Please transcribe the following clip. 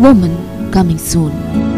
Woman coming soon.